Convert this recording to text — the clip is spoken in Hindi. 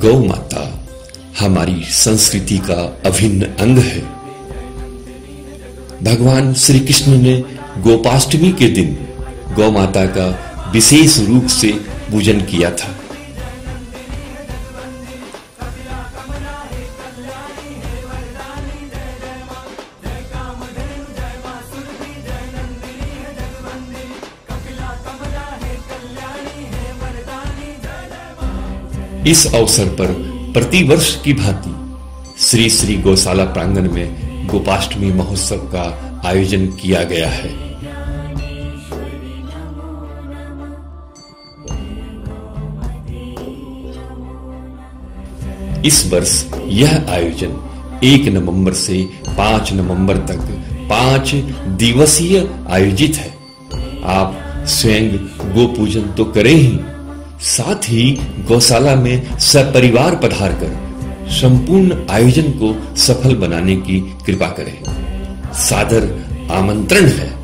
गौ माता हमारी संस्कृति का अभिन्न अंग है। भगवान श्री कृष्ण ने गोपाष्टमी के दिन गौ माता का विशेष रूप से पूजन किया था। इस अवसर पर प्रतिवर्ष की भांति श्री श्री गौशाला प्रांगण में गोपाष्टमी महोत्सव का आयोजन किया गया है। इस वर्ष यह आयोजन एक नवंबर से पाँच नवंबर तक पाँच दिवसीय आयोजित है। आप स्वयं गो पूजन तो करें ही साथ ही गौशाला में सपरिवार पधार कर संपूर्ण आयोजन को सफल बनाने की कृपा करें। सादर आमंत्रण है।